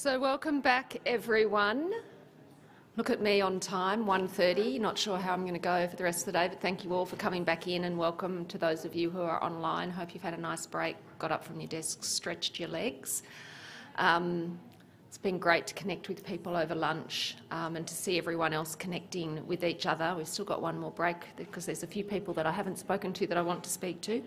So welcome back, everyone. Look at me on time, 1.30. Not sure how I'm going to go for the rest of the day, but thank you all for coming back in and welcome to those of you who are online. Hope you've had a nice break, got up from your desks, stretched your legs. Um, it's been great to connect with people over lunch um, and to see everyone else connecting with each other. We've still got one more break because there's a few people that I haven't spoken to that I want to speak to.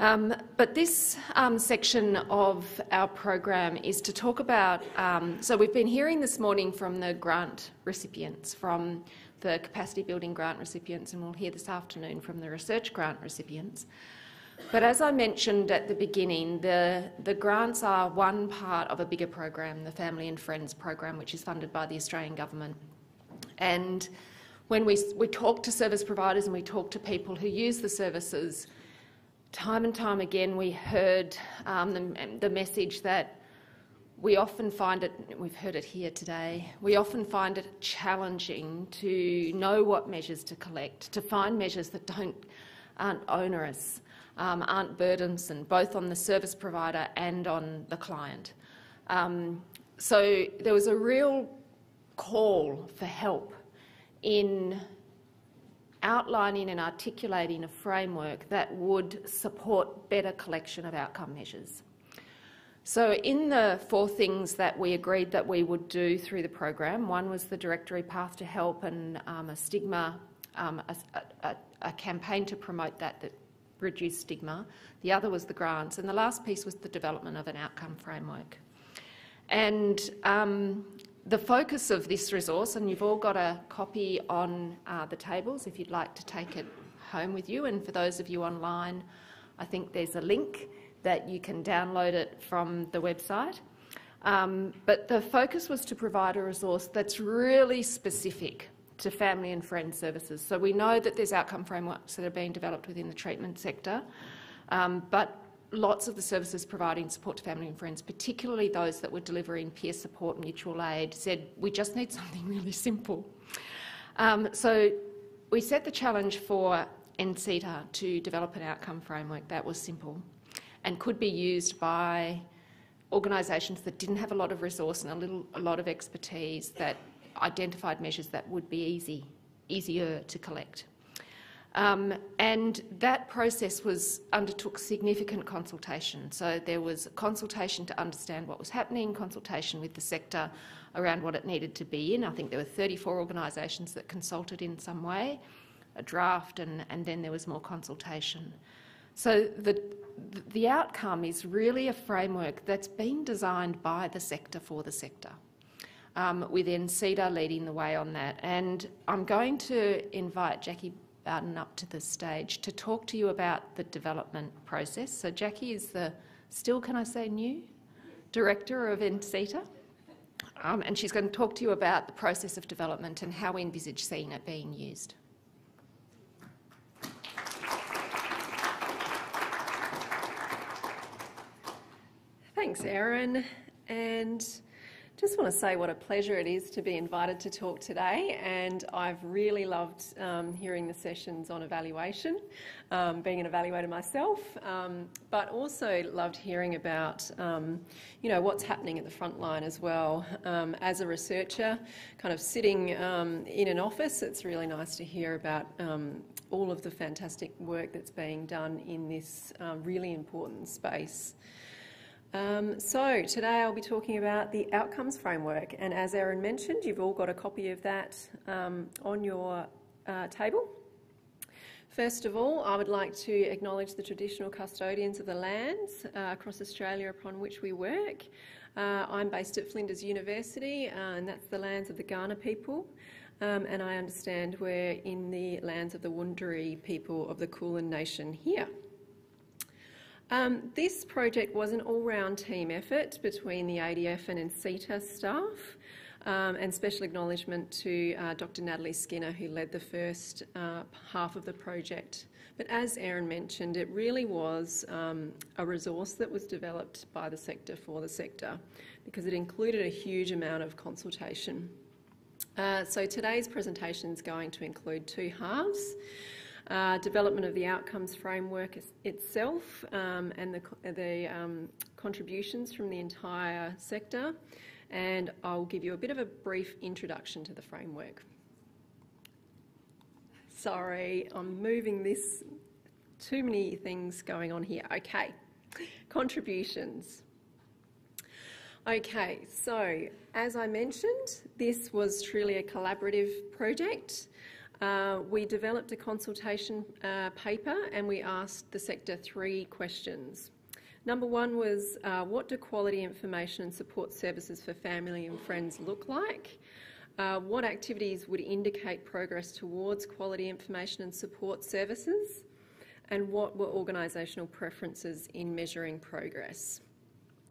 Um, but this um, section of our program is to talk about, um, so we've been hearing this morning from the grant recipients, from the capacity building grant recipients, and we'll hear this afternoon from the research grant recipients. But as I mentioned at the beginning, the, the grants are one part of a bigger program, the Family and Friends program, which is funded by the Australian Government. And when we, we talk to service providers and we talk to people who use the services, time and time again we heard um, the, the message that we often find it, we've heard it here today, we often find it challenging to know what measures to collect, to find measures that don't, aren't onerous, um, aren't burdensome, both on the service provider and on the client. Um, so there was a real call for help in outlining and articulating a framework that would support better collection of outcome measures. So in the four things that we agreed that we would do through the program, one was the directory path to help and um, a stigma, um, a, a, a, campaign to promote that that reduced stigma. The other was the grants, and the last piece was the development of an outcome framework. And um, the focus of this resource, and you've all got a copy on uh, the tables if you'd like to take it home with you, and for those of you online, I think there's a link that you can download it from the website. Um, but the focus was to provide a resource that's really specific to family and friends services. So we know that there's outcome frameworks that are being developed within the treatment sector, um, but lots of the services providing support to family and friends, particularly those that were delivering peer support, and mutual aid, said we just need something really simple. Um, so we set the challenge for NCETA to develop an outcome framework that was simple and could be used by organisations that didn't have a lot of resource and a, little, a lot of expertise that identified measures that would be easy, easier to collect. Um, and that process was undertook significant consultation. So there was consultation to understand what was happening, consultation with the sector around what it needed to be in. I think there were 34 organisations that consulted in some way, a draft, and, and then there was more consultation. So the, the outcome is really a framework that's been designed by the sector for the sector. Um, with NCETA leading the way on that. And I'm going to invite Jackie Bowden up to this stage to talk to you about the development process. So Jackie is the, still can I say new, Director of NCETA. Um, and she's going to talk to you about the process of development and how we envisage seeing it being used. Thanks, Erin. And just want to say what a pleasure it is to be invited to talk today, and I've really loved um, hearing the sessions on evaluation, um, being an evaluator myself, um, but also loved hearing about, um, you know, what's happening at the front line as well. Um, as a researcher, kind of sitting um, in an office, it's really nice to hear about all of the fantastic work that's being done in this uh, really important space. Um, so today I'll be talking about the outcomes framework and as Erin mentioned you've all got a copy of that um, on your uh, table. First of all I would like to acknowledge the traditional custodians of the lands uh, across Australia upon which we work. Uh, I'm based at Flinders University uh, and that's the lands of the Kaurna people um, and I understand we're in the lands of the Wurundjeri people of the Kulin Nation here. Um, this project was an all-round team effort between the ADF and NCETA staff, um, and special acknowledgement to uh, Dr Natalie Skinner who led the first uh, half of the project. But as Erin mentioned, it really was um, a resource that was developed by the sector for the sector because it included a huge amount of consultation. Uh, so today's presentation is going to include two halves. Uh, development of the outcomes framework itself um, and the, the um, contributions from the entire sector, and I'll give you a bit of a brief introduction to the framework. Sorry, I'm moving this. Too many things going on here. Okay, contributions. Okay, so as I mentioned, this was truly a collaborative project. Uh, we developed a consultation uh, paper and we asked the sector three questions. Number one was uh, what do quality information and support services for family and friends look like? Uh, what activities would indicate progress towards quality information and support services? And what were organisational preferences in measuring progress?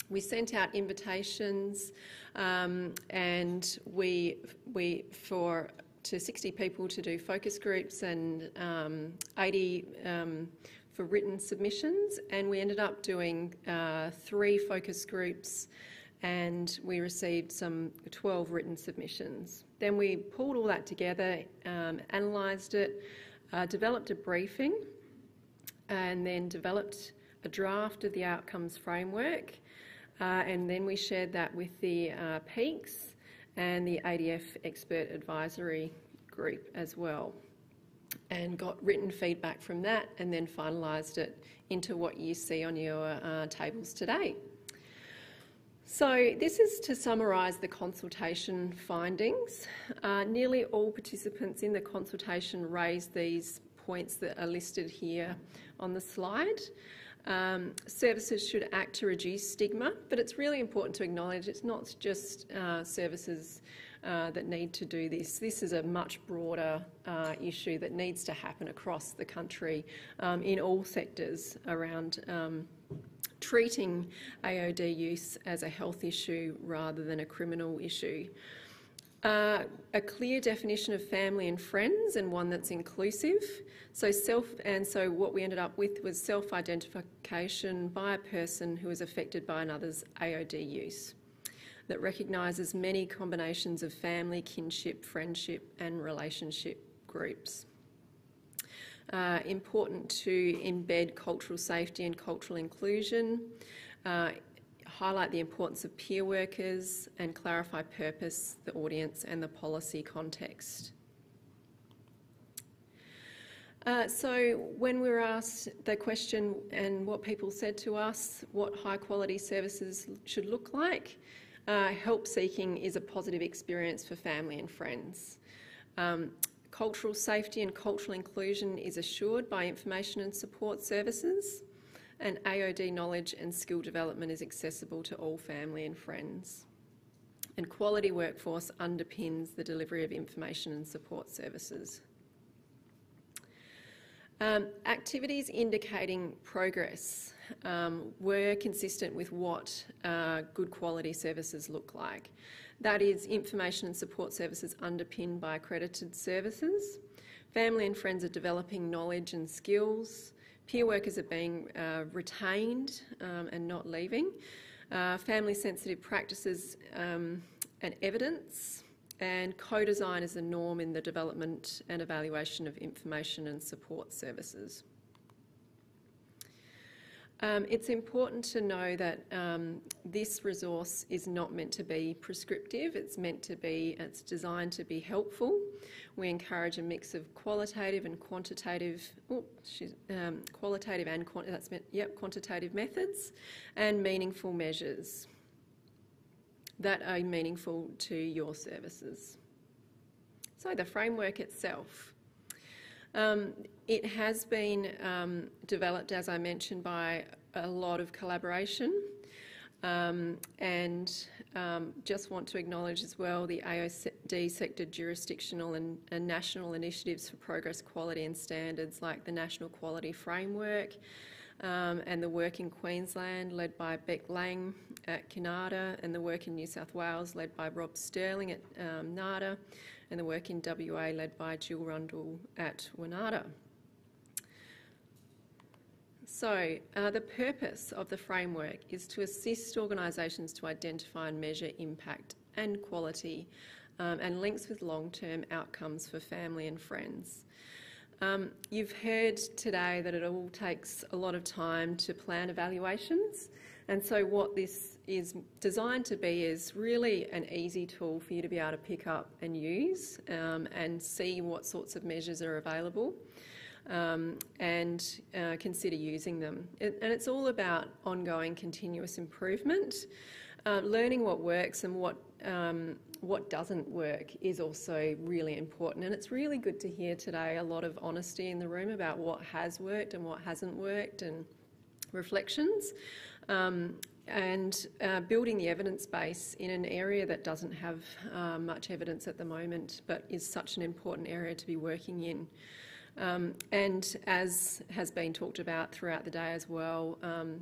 We sent out invitations um, and we, we for to 60 people to do focus groups and um, 80 um, for written submissions, and we ended up doing uh, three focus groups and we received some 12 written submissions. Then we pulled all that together, um, analysed it, uh, developed a briefing, and then developed a draft of the outcomes framework uh, and then we shared that with the uh, PEAKS and the ADF Expert Advisory Group as well, and got written feedback from that, and then finalised it into what you see on your uh, tables today. So, this is to summarise the consultation findings. Uh, nearly all participants in the consultation raised these points that are listed here on the slide. Um, services should act to reduce stigma, but it's really important to acknowledge it's not just uh, services uh, that need to do this. This is a much broader uh, issue that needs to happen across the country um, in all sectors around um, treating AOD use as a health issue rather than a criminal issue. Uh, a clear definition of family and friends and one that's inclusive. So self and so what we ended up with was self-identification by a person who is affected by another's AOD use that recognises many combinations of family, kinship, friendship and relationship groups. Uh, important to embed cultural safety and cultural inclusion, uh, highlight the importance of peer workers and clarify purpose, the audience and the policy context. Uh, so when we were asked the question and what people said to us, what high quality services should look like, uh, help seeking is a positive experience for family and friends. Um, cultural safety and cultural inclusion is assured by information and support services and AOD knowledge and skill development is accessible to all family and friends. And quality workforce underpins the delivery of information and support services. Um, activities indicating progress um, were consistent with what uh, good quality services look like. That is information and support services underpinned by accredited services. Family and friends are developing knowledge and skills. Peer workers are being uh, retained um, and not leaving. Uh, family sensitive practices um, and evidence, and co-design is a norm in the development and evaluation of information and support services. Um, it's important to know that um, this resource is not meant to be prescriptive. It's meant to be, it's designed to be helpful. We encourage a mix of qualitative and quantitative, um, qualitative and that's yep, quantitative methods, and meaningful measures that are meaningful to your services. So the framework itself. Um, it has been um, developed, as I mentioned, by a lot of collaboration. Um, and um, just want to acknowledge as well the AOD sector jurisdictional and, and, national initiatives for progress, quality and standards like the National Quality Framework um, and the work in Queensland led by Beck Lang at QNADA and the work in New South Wales led by Rob Stirling at um, NADA and the work in WA led by Jill Rundle at WANADA. So, uh, the purpose of the framework is to assist organisations to identify and measure impact and quality um, and links with long term outcomes for family and friends. Um, you've heard today that it all takes a lot of time to plan evaluations. And so, what this is designed to be is really an easy tool for you to be able to pick up and use um, and see what sorts of measures are available um, and uh, consider using them. It, and it's all about ongoing continuous improvement. Uh, learning what works and what um, what doesn't work is also really important. And it's really good to hear today a lot of honesty in the room about what has worked and what hasn't worked and reflections. Um, and uh, building the evidence base in an area that doesn't have uh, much evidence at the moment but is such an important area to be working in. Um, and as has been talked about throughout the day as well, um,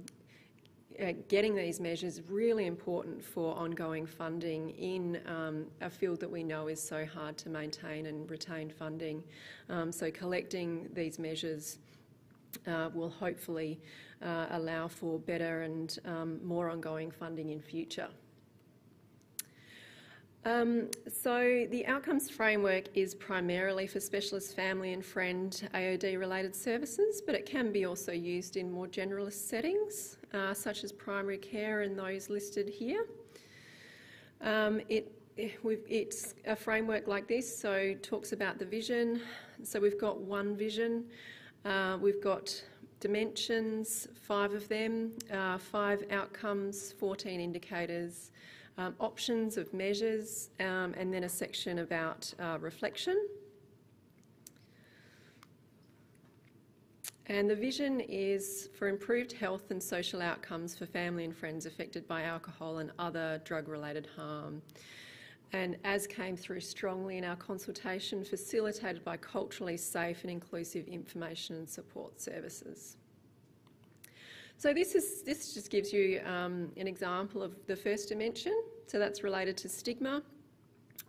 uh, getting these measures really important for ongoing funding in um, a field that we know is so hard to maintain and retain funding. Um, so collecting these measures uh, will hopefully uh, allow for better and um, more ongoing funding in future. Um, so the outcomes framework is primarily for specialist family and friend AOD related services, but it can be also used in more generalist settings, uh, such as primary care and those listed here. Um, it, it's a framework like this, so talks about the vision. So we've got one vision, uh, we've got dimensions, five of them, uh, five outcomes, 14 indicators, um, options of measures, um, and then a section about uh, reflection. And the vision is for improved health and social outcomes for family and friends affected by alcohol and other drug related harm. And as came through strongly in our consultation, facilitated by culturally safe and inclusive information and support services. So this is this just gives you um, an example of the first dimension. So that's related to stigma.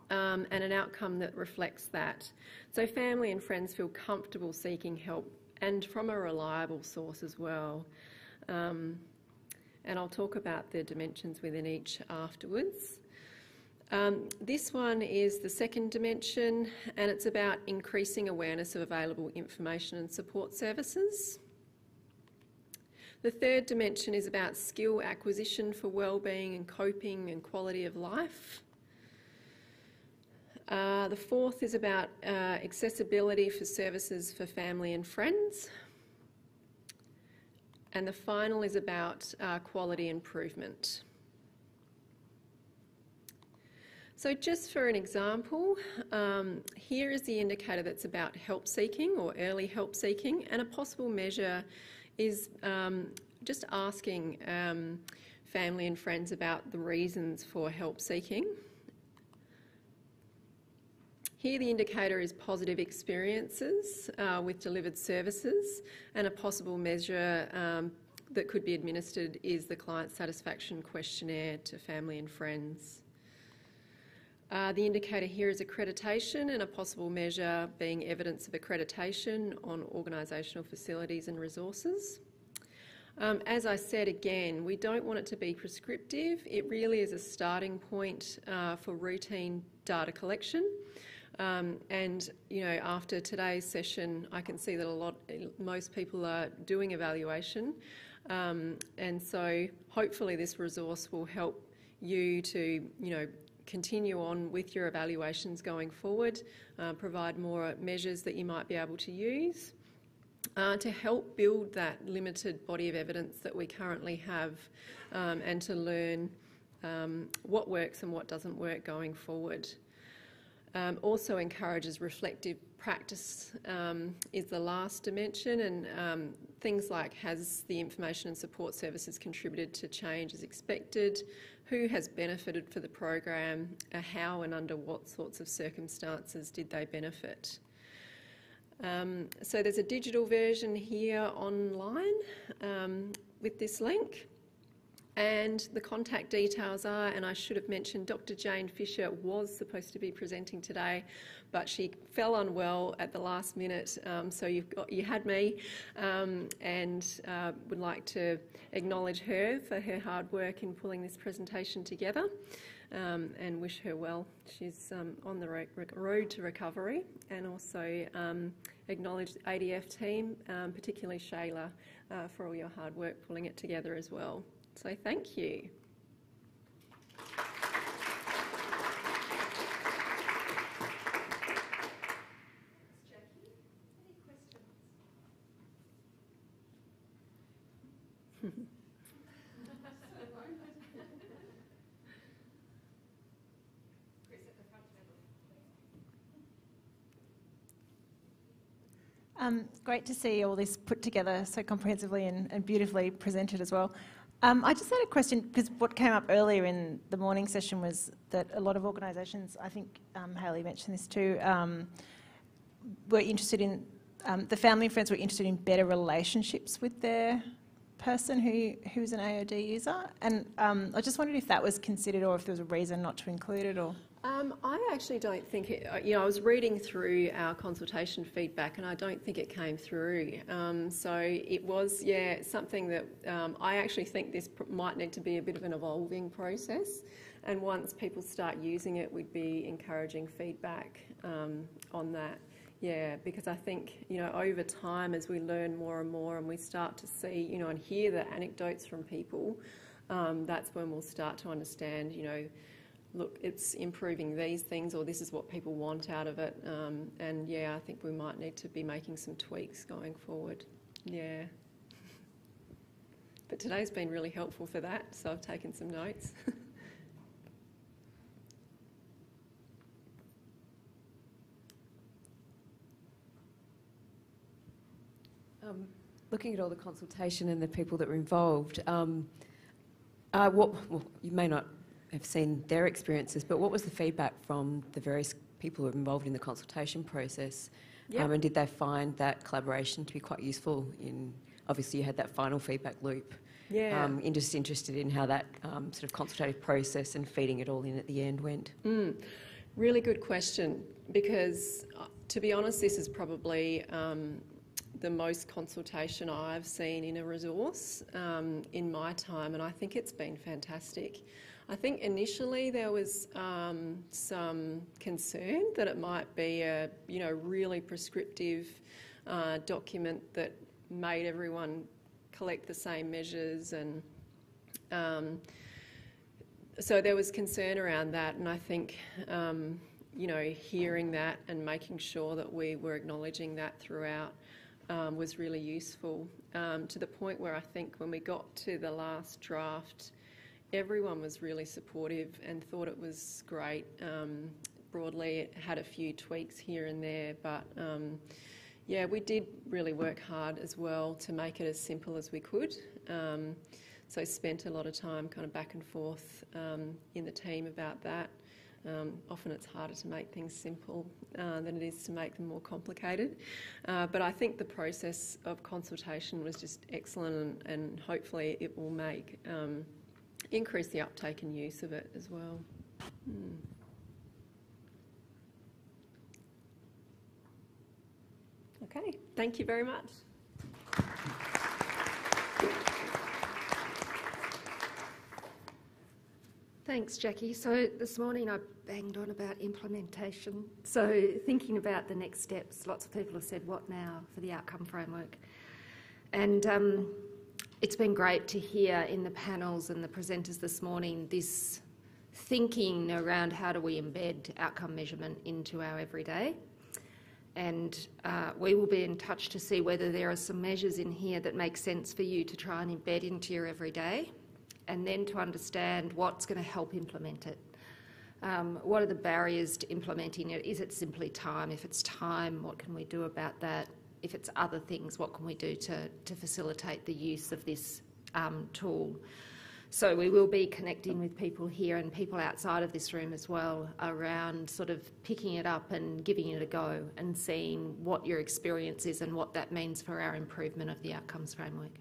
Um, and an outcome that reflects that. So, family and friends feel comfortable seeking help and from a reliable source as well. Um, and I'll talk about the dimensions within each afterwards. Um, this one is the second dimension, and it's about increasing awareness of available information and support services. The third dimension is about skill acquisition for well-being and coping and quality of life. Uh, the fourth is about uh, accessibility for services for family and friends. And the final is about uh, quality improvement. So just for an example, um, here is the indicator that's about help seeking or early help seeking and a possible measure is um, just asking um, family and friends about the reasons for help seeking. Here, the indicator is positive experiences uh, with delivered services, and a possible measure um, that could be administered is the client satisfaction questionnaire to family and friends. Uh, the indicator here is accreditation and a possible measure being evidence of accreditation on organisational facilities and resources. Um, as I said again, we don't want it to be prescriptive. It really is a starting point uh, for routine data collection. Um, and you know, after today's session, I can see that a lot, most people are doing evaluation, um, and so hopefully this resource will help you to you know continue on with your evaluations going forward, uh, provide more measures that you might be able to use uh, to help build that limited body of evidence that we currently have um, and to learn um, what works and what doesn't work going forward. Um, also encourages reflective practice um, is the last dimension and um, things like has the information and support services contributed to change as expected, who has benefited for the program, uh, how and under what sorts of circumstances did they benefit. Um, so there's a digital version here online um, with this link. And the contact details are, and I should have mentioned, Dr. Jane Fischer was supposed to be presenting today, but she fell unwell at the last minute. Um, so you've got, you had me, um, and uh, would like to acknowledge her for her hard work in pulling this presentation together. Um, and wish her well. She's um, on the ro- road to recovery, and also um, acknowledge the ADF team, um, particularly Shayla, uh, for all your hard work pulling it together as well. So thank you. Um, great to see all this put together so comprehensively and, and beautifully presented as well. Um, I just had a question because what came up earlier in the morning session was that a lot of organisations, I think um, Haley mentioned this too, um, were interested in, um, the family and friends were interested in better relationships with their person who who's an AOD user. And um, I just wondered if that was considered or if there was a reason not to include it or. Um, I actually don't think it, uh, you know, I was reading through our consultation feedback and I don't think it came through. Um, so it was, yeah, something that um, I actually think this might need to be a bit of an evolving process. And once people start using it, we'd be encouraging feedback um, on that. Yeah, because I think, you know, over time as we learn more and more and we start to see, you know, and hear the anecdotes from people, um, that's when we'll start to understand, you know, look, it's improving these things or this is what people want out of it. Um, and yeah, I think we might need to be making some tweaks going forward. Yeah. But today's been really helpful for that, so I've taken some notes. um, looking at all the consultation and the people that were involved, um, uh, what, well, you may not have seen their experiences, but what was the feedback from the various people who were involved in the consultation process? Yep. Um, and did they find that collaboration to be quite useful in, obviously you had that final feedback loop. Yeah. Um, just interested in how that um, sort of consultative process and feeding it all in at the end went. Mm, really good question because, uh, to be honest, this is probably um, the most consultation I've seen in a resource um, in my time, and I think it's been fantastic. I think initially there was um, some concern that it might be a you know really prescriptive uh, document that made everyone collect the same measures and um, so there was concern around that. And I think um, you know hearing that and making sure that we were acknowledging that throughout um, was really useful. Um, to the point where I think when we got to the last draft everyone was really supportive and thought it was great. Um, broadly, it had a few tweaks here and there, but um, yeah, we did really work hard as well to make it as simple as we could. Um, so spent a lot of time kind of back and forth um, in the team about that. Um, often it's harder to make things simple uh, than it is to make them more complicated. Uh, but I think the process of consultation was just excellent and, and hopefully it will make um, increase the uptake and use of it as well. Hmm. Okay, thank you very much. Thanks, Jackie. So this morning I banged on about implementation. So thinking about the next steps, lots of people have said, what now for the outcome framework? And um, it's been great to hear in the panels and the presenters this morning this thinking around how do we embed outcome measurement into our everyday. And uh, we will be in touch to see whether there are some measures in here that make sense for you to try and embed into your everyday, and then to understand what's going to help implement it. Um, what are the barriers to implementing it? Is it simply time? If it's time, what can we do about that? If it's other things, what can we do to, to facilitate the use of this um, tool? So we will be connecting with people here and people outside of this room as well around sort of picking it up and giving it a go and seeing what your experience is and what that means for our improvement of the outcomes framework.